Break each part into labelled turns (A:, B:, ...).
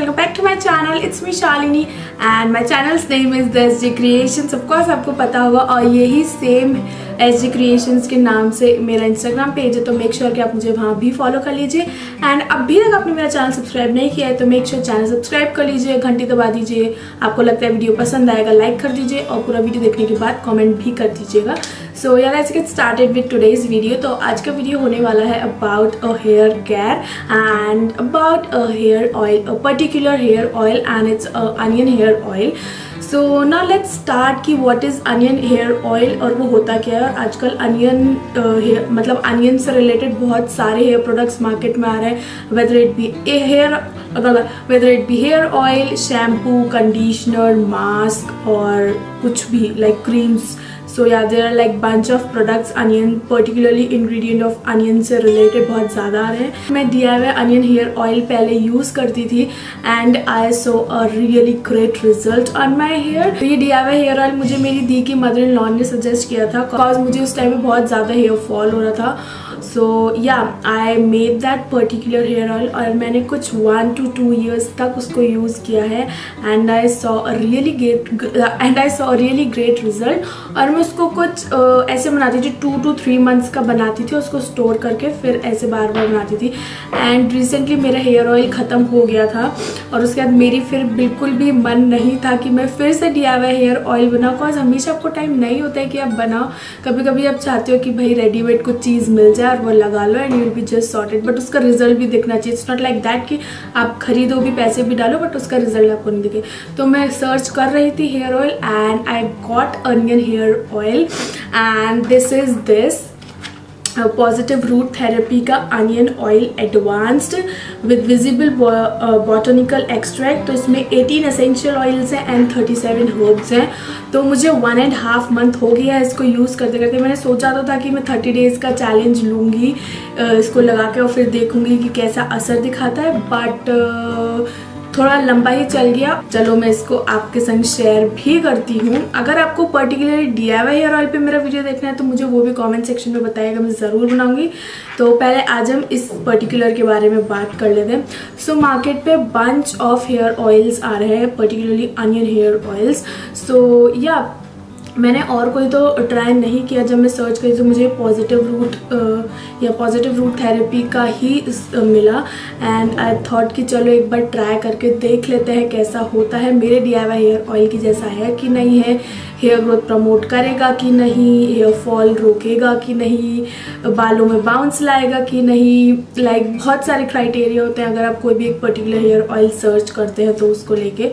A: welcome back to my channel. It's me, Shalini, and my channel's name is the SG Creations. Of course, आपको पता होगा, और यही same S G creations के नाम से मेरा इंस्टाग्राम पेज है तो मेक श्योर sure कि आप मुझे वहाँ भी फॉलो कर लीजिए। एंड अभी तक आपने मेरा चैनल सब्सक्राइब नहीं किया है तो मेक श्योर चैनल सब्सक्राइब कर लीजिए, घंटी दबा दीजिए। आपको लगता है वीडियो पसंद आएगा लाइक कर दीजिए, और पूरा वीडियो देखने के बाद कॉमेंट भी कर दीजिएगा। So yeah let's get started with today's video तो आज का वीडियो होने वाला है about a hair care and about a hair oil a particular hair oil and it's onion hair oil so ना लेट्स स्टार्ट कि what is onion hair oil और वो होता क्या है? और आजकल अनियन हेयर uh, मतलब अनियन से रिलेटेड बहुत सारे हेयर प्रोडक्ट्स मार्केट में आ रहे हैं। Whether it be a hair whether it be hair oil shampoo conditioner mask और कुछ भी like like creams so yeah there are like bunch of products onion particularly ingredient of onion से related बहुत ज़्यादा आ रहे हैं। मैं DIY onion hair oil पहले यूज़ करती थी and I saw a really great result on my hair तो ये डी आई हेयर ऑयल मुझे मेरी दी की मदर इन लॉ ने सजेस्ट किया था बिकॉज़ मुझे उस टाइम में बहुत ज़्यादा हेयर फॉल हो रहा था। So yeah I made that particular hair oil और मैंने कुछ वन टू टू ईयर्स तक उसको यूज़ किया है and I saw really great and I saw really great result और मैं उसको कुछ ऐसे बनाती थी टू टू थ्री मंथ्स का बनाती थी, उसको स्टोर करके फिर ऐसे बार बार बनाती थी। एंड रिसेंटली मेरा हेयर ऑयल ख़त्म हो गया था और उसके बाद मेरी फिर बिल्कुल भी मन नहीं था कि मैं फिर से डी हेयर ऑयल बनाऊँ। बिकॉज़ हमेशा आपको टाइम नहीं होता है कि आप बनाओ। कभी कभी आप चाहते हो कि भाई रेडीमेड कुछ चीज़ मिल जाए और वो लगा लो and you be just sorted but उसका रिज़ल्ट भी दिखना चाहिए। इट्स नॉट लाइक दैट कि आप खरीदो भी, पैसे भी डालो बट उसका रिज़ल्ट आपको नहीं दिखे। तो मैं सर्च कर रही थी hair oil and I got onion hair oil and this is this positive root therapy का onion oil advanced with visible botanical extract तो इसमें 18 असेंशियल ऑयल्स हैं एंड 37 हर्ब्स हैं. तो मुझे वन एंड हाफ़ मंथ हो गया है इसको यूज़ करते करते. मैंने सोचा तो था कि मैं 30 डेज़ का चैलेंज लूँगी इसको लगा के और फिर देखूँगी कि कैसा असर दिखाता है. बट थोड़ा लंबा ही चल गया। चलो मैं इसको आपके संग शेयर भी करती हूँ। अगर आपको particularly D I hair oil पे मेरा वीडियो देखना है तो मुझे वो भी कमेंट सेक्शन में बताइएगा, मैं ज़रूर बनाऊँगी। तो पहले आज हम इस पर्टिकुलर के बारे में बात कर लेते हैं। सो मार्केट पे बंच ऑफ़ हेयर ऑयल्स आ रहे हैं particularly onion hair oils so yeah मैंने और कोई तो ट्राई नहीं किया जब मैं सर्च करी तो मुझे पॉजिटिव रूट या पॉजिटिव रूट थेरेपी का ही मिला। एंड आई थॉट कि चलो एक बार ट्राई करके देख लेते हैं कैसा होता है। मेरे डी आई हेयर ऑयल की जैसा है कि नहीं है? हेयर ग्रोथ प्रमोट करेगा कि नहीं हेयर फॉल रोकेगा कि नहीं बालों में बाउंस लाएगा कि नहीं लाइक like, बहुत सारे क्राइटेरिया होते हैं। अगर आप कोई भी एक पर्टिकुलर हेयर ऑयल सर्च करते हैं तो उसको लेके।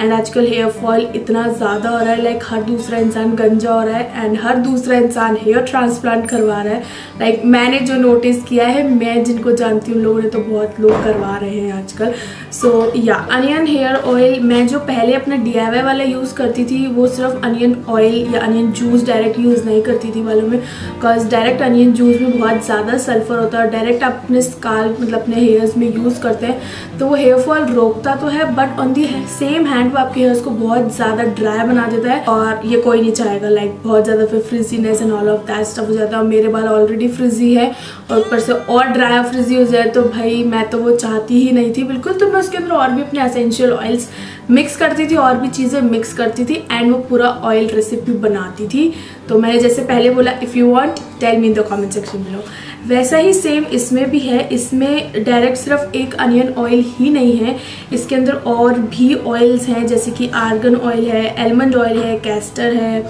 A: एंड आजकल हेयर फॉल इतना ज़्यादा हो रहा है लाइक like, हर दूसरा इंसान गंजा हो रहा है एंड हर दूसरा इंसान हेयर ट्रांसप्लांट करवा रहा है। लाइक like, मैंने जो नोटिस किया है मैं जिनको जानती हूँ लोगों ने तो बहुत लोग करवा रहे हैं आजकल। सो या अनियन हेयर ऑयल मैं जो पहले अपना डीआईवाई वाला यूज़ करती थी वो सिर्फ़ अनियन ऑयल या अनियन जूस डायरेक्ट यूज़ नहीं करती थी वालों में बिकॉज़ डायरेक्ट अनियन जूस में बहुत ज़्यादा सल्फ़र होता है डायरेक्ट आप अपने स्काल मतलब अपने हेयर्स में यूज़ करते हैं। तो वो हेयर फॉल रोकता तो है but on the same hand वो आपके हेयर्स को बहुत ज़्यादा ड्राई बना देता है और ये कोई नहीं चाहेगा। लाइक बहुत ज़्यादा फिर frizziness and all of that stuff हो जाता है मेरे बाल ऑलरेडी फ्रिजी है और ऊपर से और ड्राई फ्रिजी हो जाए तो भाई मैं तो वो चाहती ही नहीं थी बिल्कुल। तो मैं उसके अंदर और भी अपने असेंशियल ऑयल्स मिक्स करती थी और भी चीज़ें मिक्स करती थी एंड वो पूरा ऑयल रेसिपी बनाती थी। तो मैंने जैसे पहले बोला if you want tell me in the comment section में लो वैसा ही सेम इसमें भी है। इसमें डायरेक्ट सिर्फ़ एक अनियन ऑयल ही नहीं है। इसके अंदर और भी ऑयल्स हैं, जैसे कि आर्गन ऑयल है एलमंड ऑयल है कैस्टर है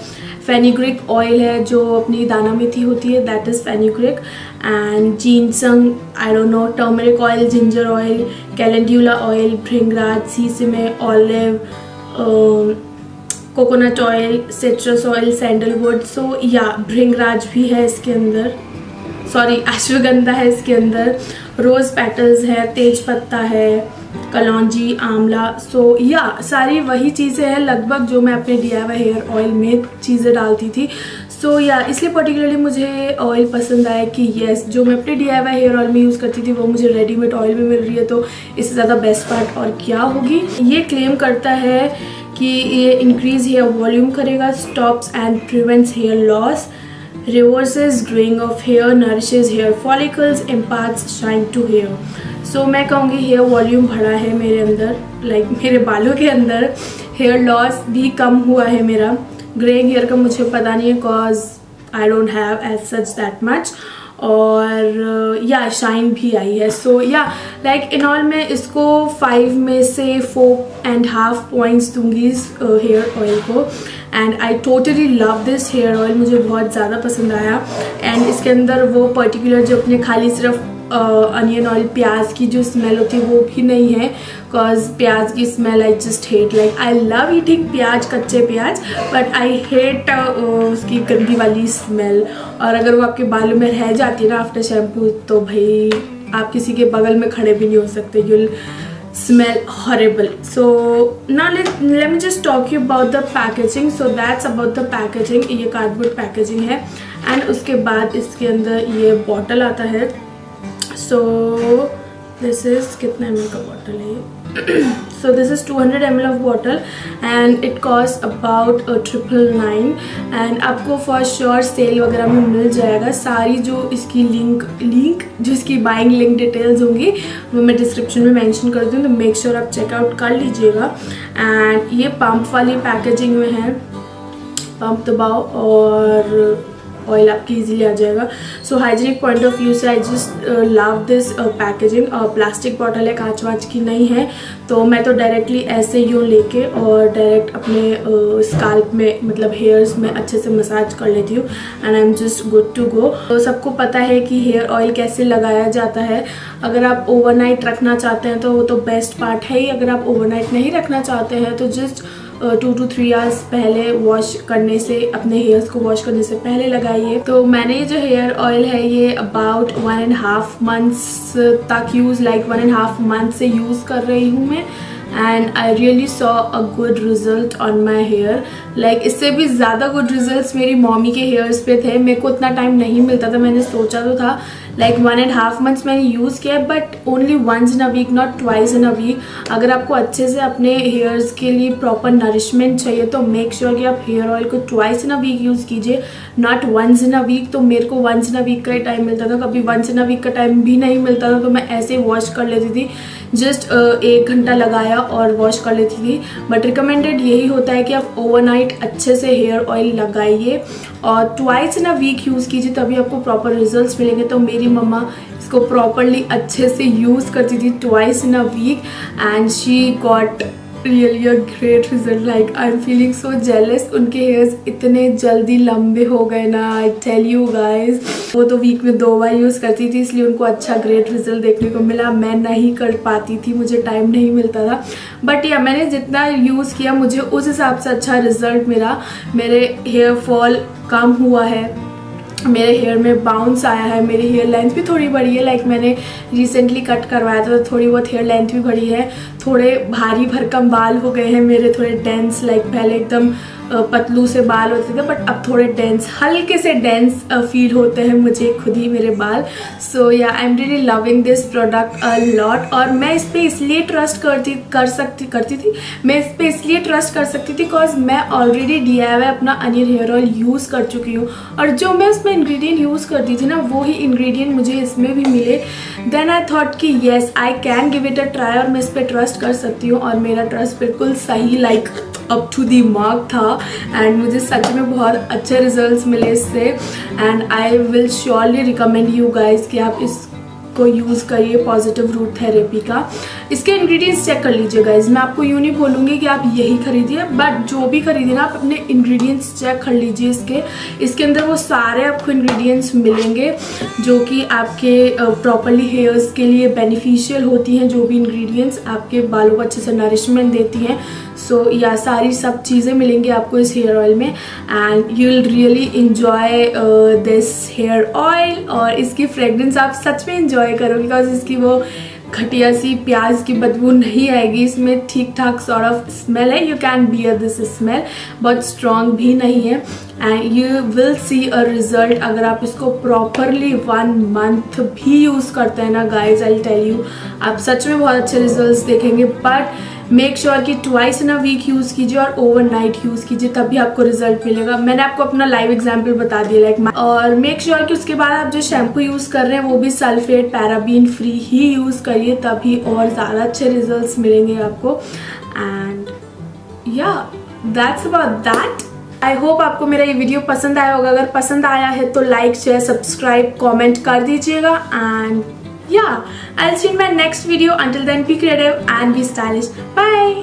A: फेनिग्रिक ऑयल है, जो अपनी दाना मेथी होती है that is fenugreek and ginseng I don't know turmeric oil ginger oil calendula oil bhringraj sesame olive coconut oil citrus oil sandalwood so yeah भृंगराज भी है इसके अंदर। सॉरी अश्वगंधा है इसके अंदर। रोज़ पेटल्स है, तेज पत्ता है, कलौजी, आंवला सो या सारी वही चीज़ें हैं। लगभग जो मैं अपने डी हेयर ऑयल में चीज़ें डालती थी सो so, या yeah, इसलिए पर्टिकुलरली मुझे ऑयल पसंद आया कि येस जो मैं अपने डी आई हेयर ऑयल में यूज़ करती थी वो मुझे रेडीमेड ऑयल में मिल रही है तो इससे ज़्यादा बेस्ट पार्ट और क्या होगी? ये क्लेम करता है कि ये इंक्रीज हेयर वॉल्यूम करेगा stops and prevents hair loss reverses graying of hair, nourishes hair follicles, imparts shine to hair so मैं कहूँगी हेयर वॉल्यूम बढ़ा है मेरे अंदर लाइक like, मेरे बालों के अंदर हेयर लॉस भी कम हुआ है मेरा। ग्रे हेयर का मुझे पता नहीं है cause I don't have as such that much और या शाइन भी आई है. सो या लाइक इन ऑल मैं इसको फाइव में से फोर एंड हाफ़ पॉइंट्स दूँगी इस हेयर ऑयल को. And I totally love this hair oil मुझे बहुत ज़्यादा पसंद आया. एंड इसके अंदर वो पर्टिकुलर जो अपने खाली सिर्फ़ अनियन ऑयल प्याज की जो स्मेल होती है वो भी नहीं है बिकॉज़ प्याज की smell I just hate like I love eating pyaz कच्चे प्याज बट आई हेट उसकी गंदी वाली स्मेल और अगर वो आपके बालों में रह जाती है ना आफ्टर शैम्पू तो भाई आप किसी के बगल में खड़े भी नहीं हो सकते you'll smell horrible. So now let, let just talk you about the packaging. So that's about the packaging. ये cardboard packaging है. And उसके बाद इसके अंदर ये बॉटल आता है. सो दिस इज़ कितना एम का बॉटल है so this is 200 hundred M L of bottle and it cost about triple nine and आपको फॉर श्योर सेल वगैरह में मिल जाएगा। सारी जो इसकी लिंक लिंक जो इसकी बाइंग लिंक डिटेल्स होंगी, वो मैं डिस्क्रिप्शन में मेंशन कर दूँ। तो मेक श्योर आप चेकआउट कर लीजिएगा। एंड ये पंप वाली पैकेजिंग में है। पंप दबाओ और ऑयल आपकी इजीली आ जाएगा. So hygienic point of view से I just love this packaging plastic bottle है कांच वाँच की नहीं है तो मैं तो डायरेक्टली ऐसे यूँ लेके और डायरेक्ट अपने स्काल्प uh, में मतलब हेयर्स में अच्छे से मसाज कर लेती हूँ and I am just good to go तो सबको पता है कि हेयर ऑयल कैसे लगाया जाता है. अगर आप ओवरनाइट रखना चाहते हैं तो वो तो बेस्ट पार्ट है ही. अगर आप ओवरनाइट नहीं रखना चाहते हैं तो just two two three hours पहले वॉश करने से, अपने हेयर्स को वॉश करने से पहले लगाइए तो मैंने ये जो हेयर ऑयल है, ये about one and half months तक use like one and half month से यूज़ कर रही हूँ मैं। And I really saw a good result on my hair like इससे भी ज़्यादा गुड रिज़ल्ट मेरी मॉमी के हेयर्स पे थे। मेरे को उतना टाइम नहीं मिलता था। मैंने सोचा तो था like one and half months मैंने यूज़ किया है but only once in a week not twice in a week अगर आपको अच्छे से अपने हेयर्स के लिए प्रॉपर नरिशमेंट चाहिए तो मेक श्योर sure कि आप हेयर ऑयल को twice in a week use कीजिए. Not once in a week तो मेरे को वंस इन अ वीक का ही टाइम मिलता था. कभी वंस इन अ वीक का टाइम भी नहीं मिलता था तो मैं ऐसे ही वॉश कर लेती थी. जस्ट एक घंटा लगाया और वॉश कर लेती थी. बट रिकमेंडेड यही होता है कि आप ओवरनाइट अच्छे से हेयर ऑयल लगाइए और twice in a week use कीजिए, तभी आपको प्रॉपर रिज़ल्ट मिलेंगे. तो मेरी मम्मा इसको प्रॉपरली अच्छे से यूज़ करती थी twice in a week and she got really a great result like I am feeling so jealous उनके हेयर्स इतने जल्दी लंबे हो गए ना आई टेल यू गाइज़ वो तो वीक में दो बार यूज़ करती थी, इसलिए उनको अच्छा ग्रेट रिज़ल्ट देखने को मिला। मैं नहीं कर पाती थी, मुझे टाइम नहीं मिलता था। बट या मैंने जितना यूज़ किया, मुझे उस हिसाब से अच्छा रिज़ल्ट मिला। मेरे हेयर फॉल कम हुआ है। मेरे हेयर में बाउंस आया है, मेरी हेयर लेंथ भी थोड़ी बड़ी है लाइक मैंने रिसेंटली कट करवाया था तो थोड़ी बहुत हेयर लेंथ भी बड़ी है। थोड़े भारी भरकम बाल हो गए हैं, मेरे थोड़े डेंस लाइक पहले एकदम पतलू से बाल होते थे बट अब थोड़े डेंस हल्के से डेंस फील होते हैं मुझे खुद ही मेरे बाल। So yeah I am really loving this product a lot और मैं इस पर इसलिए ट्रस्ट करती, कर सकती, करती थी, मैं इस पर इसलिए ट्रस्ट कर सकती थी बिकॉज़ मैं ऑलरेडी डी अपना अनियर हेयर ऑयल यूज़ कर चुकी हूँ। और जो मैं उसमें इंग्रेडिएंट यूज़ करती थी ना, वो ही इंग्रेडिएंट मुझे इसमें भी मिले। देन आई थॉट कि yes I can give it a try और मैं इस पर ट्रस्ट कर सकती हूँ और मेरा ट्रस्ट बिल्कुल सही like up to the mark था। एंड मुझे सच में बहुत अच्छे रिजल्ट्स मिले इससे. And I will surely recommend you guys कि आप इस को यूज़ करिए पॉजिटिव रूट थेरेपी का. इसके इंग्रेडिएंट्स चेक कर लीजिए गाइज़ मैं आपको यूँ नहीं बोलूँगी कि आप यही खरीदिए बट जो भी खरीदिए ना, आप अपने इंग्रेडिएंट्स चेक कर लीजिए इसके. इसके अंदर वो सारे आपको इंग्रेडिएंट्स मिलेंगे, जो कि आपके प्रॉपरली हेयर्स के लिए बेनिफिशियल होती हैं, जो भी इंग्रेडिएंट्स आपके बालों को अच्छे से नरिशमेंट देती हैं. सो so, या सारी सब चीज़ें मिलेंगी आपको इस हेयर ऑयल में and you will really enjoy this hair oil और इसकी फ्रेगरेंस आप सच में इंजॉय करोगे बिकॉज़ इसकी वो घटिया सी प्याज की बदबू नहीं आएगी। इसमें ठीक ठाक सॉर्ट ऑफ़ स्मेल है। You can bear this smell बहुत स्ट्रॉन्ग भी नहीं है। And you will see a result अगर आप इसको प्रॉपरली वन मंथ भी यूज़ करते हैं ना गाइज़ आई टेल यू आप सच में बहुत अच्छे रिज़ल्ट देखेंगे बट मेक श्योर कि twice in a week use कीजिए और ओवरनाइट यूज़ कीजिए, तभी आपको रिज़ल्ट मिलेगा। मैंने आपको अपना लाइव एग्ज़ाम्पल बता दिया लाइक और मेक श्योर sure कि उसके बाद आप जो शैम्पू यूज़ कर रहे हैं, वो भी सल्फेट पैराबीन फ्री ही यूज़ करिए, तभी और ज़्यादा अच्छे रिज़ल्ट मिलेंगे आपको। And yeah that's about that I hope आपको मेरा ये वीडियो पसंद आया होगा। अगर पसंद आया है तो लाइक शेयर सब्सक्राइब कॉमेंट कर दीजिएगा। And yeah I see my next video until then be creative and be stylish bye